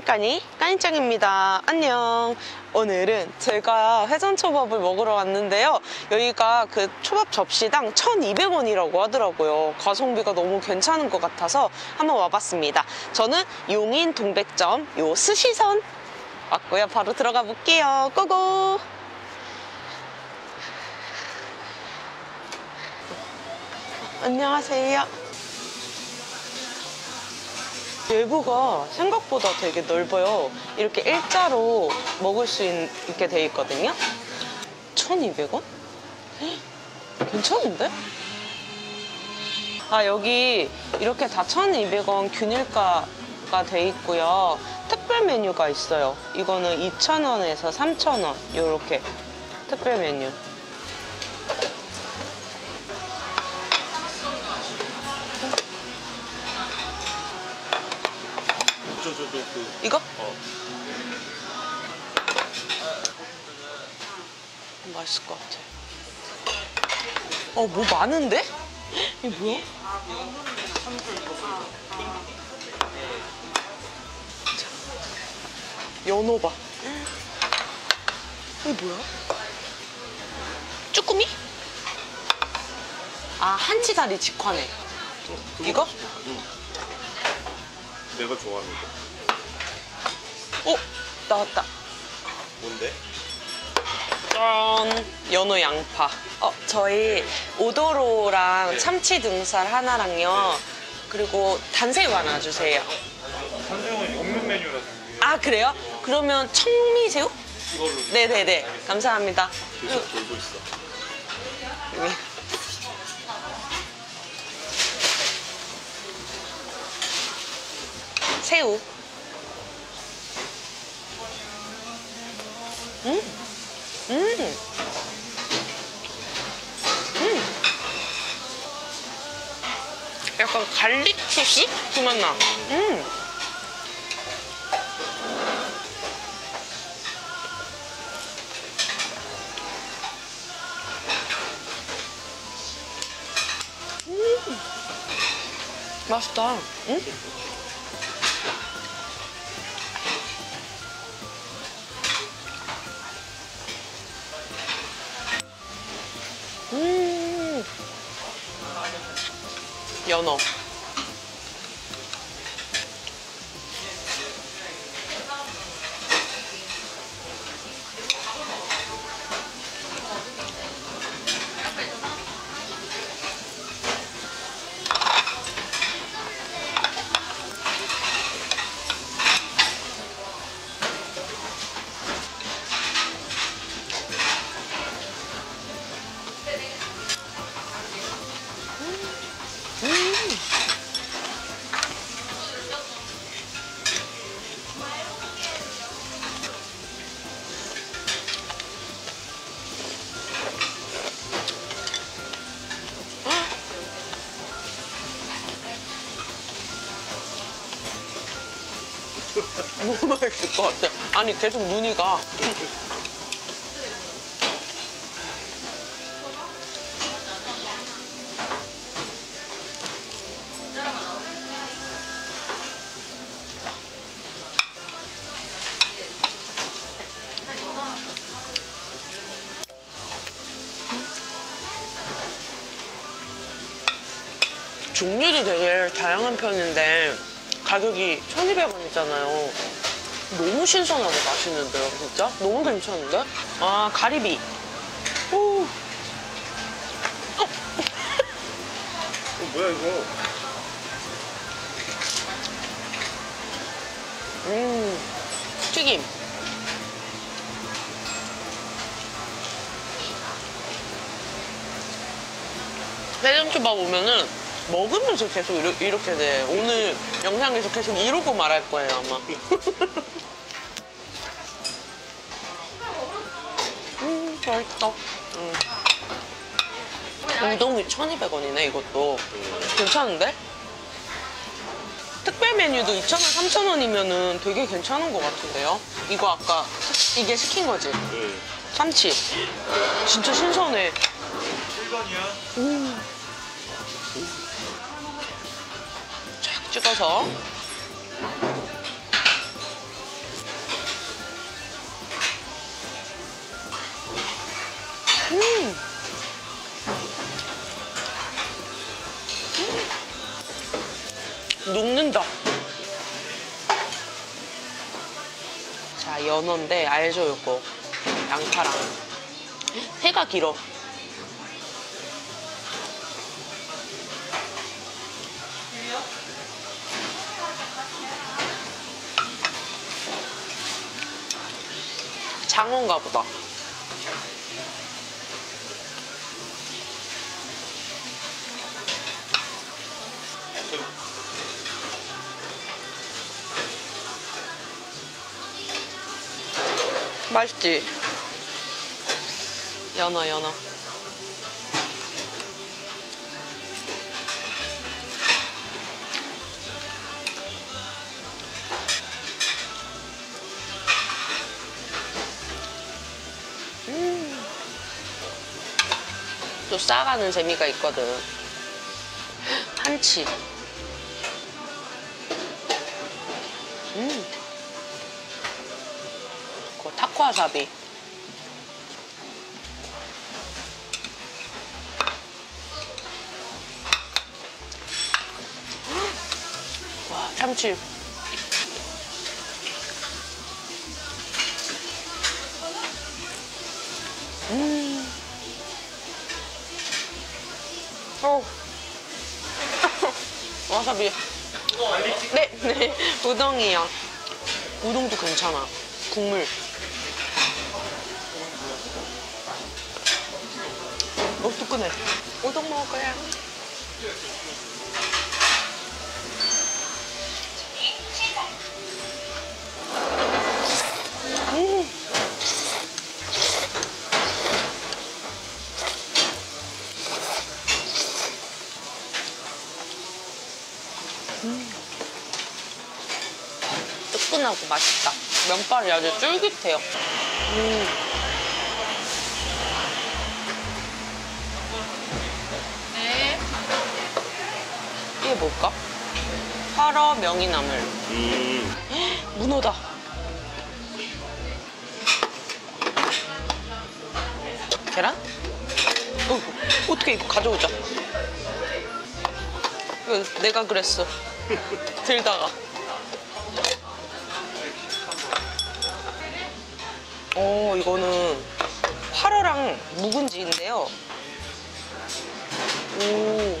까니까니 까니짱입니다. 안녕. 오늘은 제가 회전초밥을 먹으러 왔는데요. 여기가 그 초밥 접시당 1,200원이라고 하더라고요. 가성비가 너무 괜찮은 것 같아서 한번 와봤습니다. 저는 용인 동백점 요 스시선 왔고요. 바로 들어가 볼게요. 고고! 안녕하세요. 내부가 생각보다 되게 넓어요. 이렇게 일자로 먹을 수 있, 게돼 있거든요. 1,200원? 괜찮은데? 아, 여기 이렇게 다 1,200원 균일가가 돼 있고요. 특별 메뉴가 있어요. 이거는 2,000원에서 3,000원. 이렇게 특별 메뉴. 저, 저, 저, 그, 이거? 어. 맛있을 것 같아. 어, 뭐 많은데? 이게 뭐야? 자, 연어 봐. 이게 뭐야? 쭈꾸미? 아, 한치 다리 직화네. 이거? 내가 좋아하는 거. 어, 나왔다. 뭔데? 짠! 연어 양파. 어, 저희 오도로랑 네. 참치 등살 하나랑요. 그리고 단새우 하나 주세요. 선생은 없는 메뉴라서 아, 그래요? 그러면 청미새우? 이걸로 네네네. 감사합니다. 계속 돌고 있어. 여기. 새우. 음. 음. 음. 약간 갈릭 소스? 그 맛 나. 음. 맛있다. 응? 음. 연어. 너무 맛있을 것 같아. 아니, 계속 눈이 가. 종류도 되게 다양한 편인데 가격이 1,200원 이잖아요. 너무 신선하고 맛있는데요, 진짜? 너무 괜찮은데? 아, 가리비. 오. 어, 뭐야 이거? 음, 튀김. 회전초밥 오면은 먹으면서 계속 이러, 이렇게 돼. 오늘 영상에서 계속 이러고 말할 거예요, 아마. 음, 맛있다. 음. 우동이 1,200원이네, 이것도. 괜찮은데? 특별 메뉴도 2,000원, 3,000원이면은 되게 괜찮은 것 같은데요? 이거 아까 이게 시킨 거지? 네. 참치. 진짜 신선해. 7번이야? 쫙 찍어서. 음. 음. 녹는다. 자 연어인데 알죠 요거? 양파랑. 음? 해가 길어. 장어인가 보다. 맛있지? 연어, 연어. 또 싸가는 재미가 있거든. 한치. 음. 그 타코와사비. 와, 참치. 와사비. 네, 네. 우동이요. 우동도 괜찮아. 국물. 어, 뜨끈해. 우동 먹을 거야. 뜨끈하고 맛있다. 면발이 아주 쫄깃해요. 음. 이게 뭘까? 화러 명이나물. 음. 문어다. 계란? 어, 어떻게 이거 가져오자. 이거 내가 그랬어. 들다가. 어, 이거는 화로랑 묵은지인데요. 오,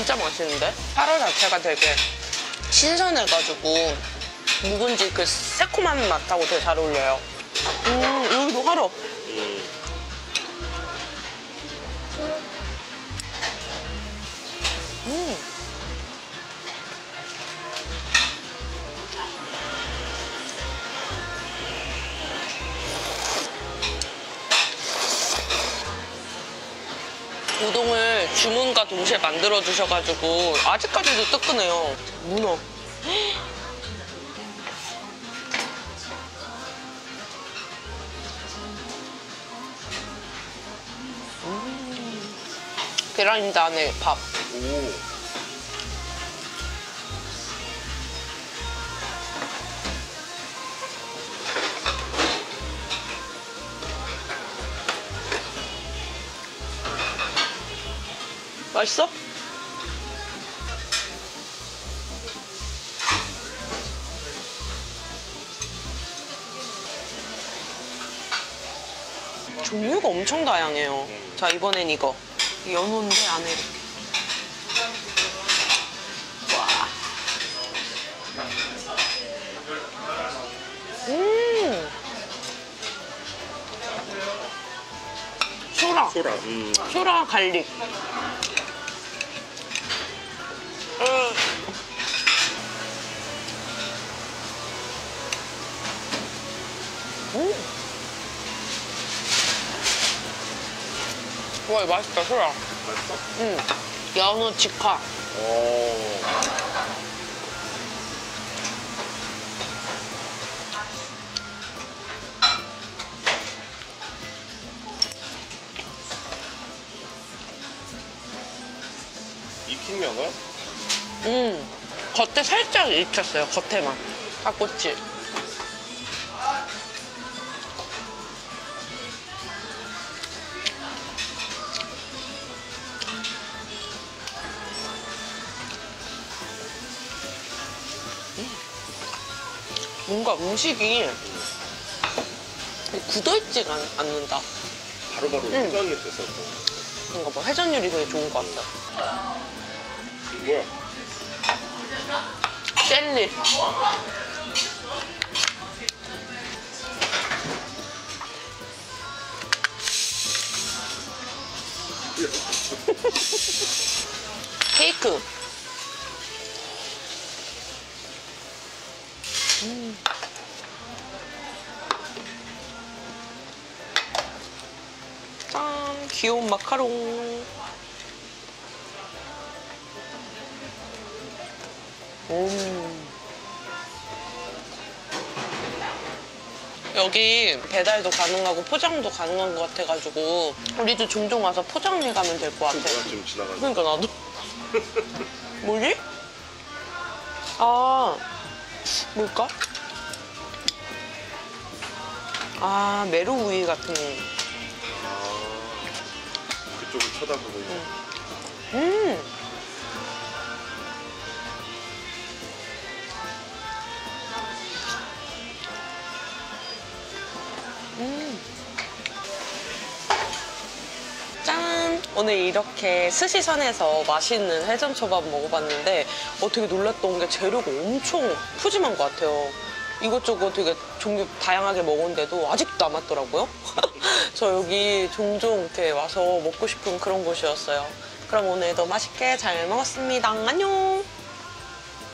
진짜 맛있는데? 파로 자체가 되게 신선해가지고 묵은지 그 새콤한 맛하고 되게 잘 어울려요. 음, 여기도 화로. 음. 음. 우동을 주문과 동시에 만들어 주셔가지고 아직까지도 뜨끈해요. 문어. 음. 계란인데 안에 밥. 오. 맛있어? 종류가 엄청 다양해요. 자, 이번엔 이거. 연어인데 안에 이렇게. 와. 음. 소라. 소라. 음. 소라 갈릭. 와, 이거 맛있다, 소라. 맛있어? 응. 연어 직화. 오. 익힌 면허? 음, 겉에 살짝 익혔어요. 겉에만. 닭꼬치. 뭔가 음식이 굳어있지가 않- 않는다. 바로바로 응. 회전이 돼서 뭔가 뭐 회전율이 되게 좋은 것 같다. 뭐야? 젤리. 케이크. 귀여운 마카롱. 음. 여기 배달도 가능하고 포장도 가능한 것 같아가지고 우리도 종종 와서 포장해 가면 될 것 같아. 지금 지나가는 그러니까 나도. 뭐지? 아, 뭘까? 아, 메로우이 같은. 아, 그쪽을 쳐다보고 있는 음. 음. 짠! 오늘 이렇게 스시선에서 맛있는 회전초밥 먹어봤는데 어, 되게 놀랐던 게 재료가 엄청 푸짐한 것 같아요. 이것저것 되게 종류 다양하게 먹었는데도 아직도 남았더라고요. 저 여기 종종 이렇게 와서 먹고 싶은 그런 곳이었어요. 그럼 오늘도 맛있게 잘 먹었습니다. 안녕!